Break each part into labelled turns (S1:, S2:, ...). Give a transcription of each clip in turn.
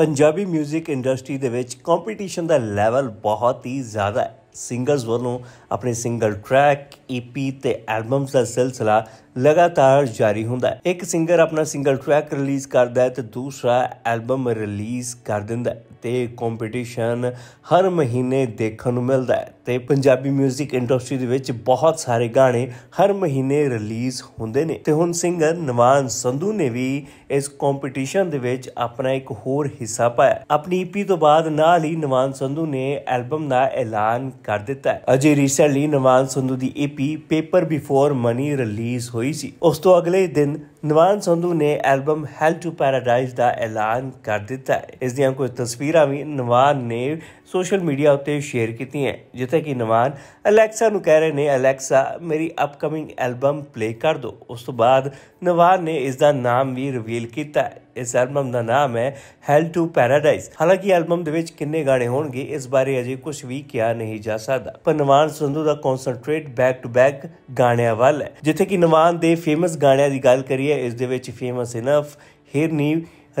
S1: Punjabi 뮤직 industry ਦੇ ਵਿੱਚ competition ਦਾ level ਬਹੁਤ ਹੀ ਜ਼ਿਆਦਾ ਹੈ। ਸਿੰਗਰਸ ਵੱਲੋਂ ਆਪਣੇ ਸਿੰਗਲ ਟਰੈਕ ਈਪੀ ਤੇ ਐਲਬਮਸ ਦਾ ਸਿਲਸਿਲਾ ਲਗਾਤਾਰ ਜਾਰੀ ਹੁੰਦਾ ਹੈ। ਇੱਕ ਸਿੰਗਰ ਆਪਣਾ ਸਿੰਗਲ ਟਰੈਕ ਰਿਲੀਜ਼ ਕਰਦਾ ਹੈ ਤੇ ਦੂਸਰਾ ਐਲਬਮ ਰਿਲੀਜ਼ ਕਰ ਦਿੰਦਾ ਹੈ ਤੇ ਕੰਪੀਟੀਸ਼ਨ ਹਰ ਮਹੀਨੇ ਦੇਖਣ ਨੂੰ ਮਿਲਦਾ ਹੈ ਤੇ ਪੰਜਾਬੀ 뮤직 ਇੰਡਸਟਰੀ ਦੇ ਵਿੱਚ ਬਹੁਤ ਸਾਰੇ ਗਾਣੇ ਹਰ ਮਹੀਨੇ ਰਿਲੀਜ਼ ਹੁੰਦੇ ਨੇ। ਤੇ ਹੁਣ ਸਿੰਗਰ ਨਵਾਨ ਸੰਧੂ ਨੇ ਵੀ ਇਸ ਕੰਪੀਟੀਸ਼ਨ ਦੇ ਵਿੱਚ ਆਪਣਾ ਇੱਕ ਹੋਰ ਹਿੱਸਾ ਪਾਇਆ ਆਪਣੀ ਈਪੀ ਤੋਂ ਬਾਅਦ ਨਾਲ ਹੀ ਨਵਾਨ ਸੰਧੂ ਨੇ ਐਲਬਮ ਦਾ ਐਲਾਨ ਕਰ ਦਿੱਤਾ ਹੈ। ਅਜੇ ਰੀਸੈਂਟਲੀ ਨਵਾਨ ਸੰਧੂ ਦੀ EP paper before money release ਹੋਈ ਸੀ। ਉਸ ਤੋਂ ਅਗਲੇ ਦਿਨ ਨਵਾਨ ਸੰਧੂ ਨੇ ਐਲਬਮ ਹੈਲ ਟੂ ਪੈਰਾਡਾਈਜ਼ ਦਾ ਐਲਾਨ ਕਰ ਦਿੱਤਾ ਹੈ। ਇਸ ਦੀਆਂ ਕੁਝ ਤਸਵੀਰਾਂ ਵੀ ਨਵਾਨ ਨੇ ਸੋਸ਼ਲ ਮੀਡੀਆ ਉੱਤੇ ਸ਼ੇਅਰ ਕੀਤੀਆਂ ਜਿੱਥੇ ਕਿ ਨਵਾਨ ਅਲੈਕਸਾ ਨੂੰ ਕਹਿ ਰਹੇ ਨੇ, ਅਲੈਕਸਾ, ਮੇਰੀ ਅਪਕਮਿੰਗ ਐਲਬਮ ਪਲੇ ਕਰ ਦਿਓ ਉਸ ਤੋਂ ਬਾਅਦ ਨਵਾਨ ਨੇ ਇਸ ਦਾ ਨਾਮ ਵੀ ਰਿਵੀਲ ਕੀਤਾ ਹੈ। ਇਸ ਐਲਬਮ ਦਾ ਨਾਮ ਹੈ ਹੈਲ ਟੂ ਪੈਰਾਡਾਈਜ਼ ਹਾਲਾਂਕਿ ਐਲਬਮ ਦੇ ਵਿੱਚ ਕਿੰਨੇ ਗਾਣੇ ਹੋਣਗੇ, ਇਸ ਬਾਰੇ ਅਜੇ ਕੁਝ ਵੀ ਕਿਹਾ ਨਹੀਂ ਜਾ ਸਕਦਾ। ਪਰ ਨਵਾਨ ਸੰਧੂ ਦਾ ਕਨਸੈਂਟਰੇਟ ਬੈਕ ਟੂ ਬੈਕ ਗਾਣਿਆਂ ਵੱਲ ਹੈ। ਜਿੱਥੇ ਕਿ ਨਵਾਨ ਦੇ ਫੇਮਸ ਗਾਣਿਆਂ ਦੀ ਗੱਲ ਕਰੀਏ, ਇਸ ਦੇ ਵਿੱਚ ਫੇਮਸ ਇਨਫ ਹੀਰ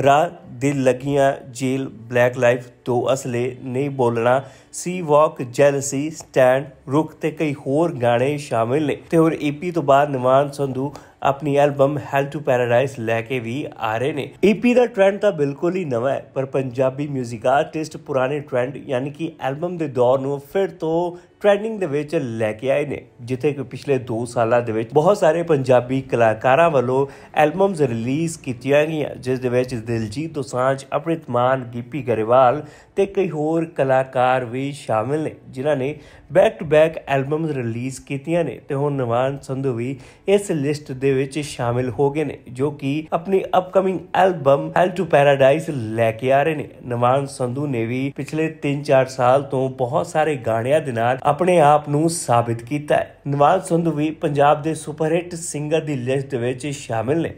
S1: ਰਾ ਦਿਲ ਲੱਗੀਆਂ, ਜੇਲ ਬਲੈਕ ਲਾਈਫ ਦੋ ਅਸਲੇ ਨਹੀਂ ਬੋਲਣਾ, ਸੀ ਵਾਕ, ਜੈਲਸੀ, ਸਟੈਂਡ ਰੁਕ ਤੇ ਕਈ ਹੋਰ ਗਾਣੇ ਸ਼ਾਮਿਲ ਨੇ। ਤੇ ਹੋਰ ਈਪੀ ਤੋਂ ਬਾਅਦ ਨਿਵਾਨ ਸੰਧੂ ਆਪਣੀ ਐਲਬਮ ਹੈਲ ਟੂ ਪੈਰਾਡਾਈਜ਼ ਲੈ ਕੇ ਵੀ ਆ ਰਹੇ ਨੇ। ਈਪੀ ਦਾ ਟ੍ਰੈਂਡ ਤਾਂ ਬਿਲਕੁਲ ਹੀ ਨਵਾਂ ਹੈ, ਪਰ ਪੰਜਾਬੀ 뮤직 ਆਰਟਿਸਟ ਪੁਰਾਣੇ ਟ੍ਰੈਂਡ ਯਾਨੀ ਕਿ ਐਲਬਮ ਦੇ ਦੌਰ ਨੂੰ ਫਿਰ ਤੋਂ ਟ੍ਰੈਂਡਿੰਗ ਦੇ ਵਿੱਚ ਲੈ ਕੇ ਆਏ ਨੇ, ਜਿੱਥੇ ਕਿ ਪਿਛਲੇ 2 ਸਾਲਾਂ ਦੇ ਵਿੱਚ ਬਹੁਤ ਸਾਰੇ ਪੰਜਾਬੀ ਕਲਾਕਾਰਾਂ ਵੱਲੋਂ ਐਲਬਮਸ ਰਿਲੀਜ਼ ਕੀਤੀਆਂ ਗਈਆਂ, ਜਿਸ ਦੇ ਵਿੱਚ ਦਿਲਜੀਤ ਦੋਸਾਂਝ, ਅਪ੍ਰਿਤ ਮਾਨ, ਗਿੱਪੀ ਗਰੇਵਾਲ ਤੇ ਕਈ ਹੋਰ ਕਲਾਕਾਰ ਵੀ ਸ਼ਾਮਿਲ ਨੇ, ਜਿਨ੍ਹਾਂ ਨੇ back to back albums release ਕੀਤੀਆਂ ਨੇ ਤੇ ਹੁਣ ਨਵਾਨ ਸੰਧੂ ਵੀ ਇਸ ਲਿਸਟ ਦੇ ਵਿੱਚ ਸ਼ਾਮਿਲ ਹੋ ਗਏ ਨੇ, ਜੋ ਕਿ ਆਪਣੀ upcoming album hell to paradise ਲੈ ਕੇ ਆ ਰਹੇ ਨੇ। ਨਵਾਨ ਸੰਧੂ ਨੇ ਵੀ ਪਿਛਲੇ 3-4 ਸਾਲ ਤੋਂ ਬਹੁਤ ਸਾਰੇ ਗਾਣਿਆਂ ਦੇ ਨਾਲ ਆਪਣੇ ਆਪ ਨੂੰ ਸਾਬਿਤ ਕੀਤਾ ਹੈ। ਨਵਾਨ ਸੰਧੂ ਵੀ ਪੰਜਾਬ ਦੇ ਸੁਪਰ ਹਿੱਟ ਸਿੰਗਰ ਦੀ ਲਿਸਟ ਦੇ ਵਿੱਚ ਸ਼ਾਮਿਲ ਨੇ।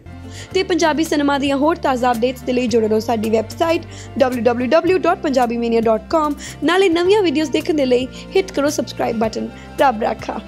S2: ਤੇ ਪੰਜਾਬੀ ਸਿਨੇਮਾ ਦੀਆਂ ਹੋਰ ਤਾਜ਼ਾ ਅਪਡੇਟਸ ਦੇ ਲਈ ਜੁੜੇ ਰਹੋ ਸਾਡੀ ਵੈਬਸਾਈਟ www.punjabimania.com ਨਾਲੇ ਨਵੀਆਂ ਵੀਡੀਓਜ਼ ਦੇਖਣ ਦੇ ਲਈ ਹਿੱਟ ਕਰੋ ਸਬਸਕ੍ਰਾਈਬ ਬਟਨ ਰੱਬ ਰੱਖਾ।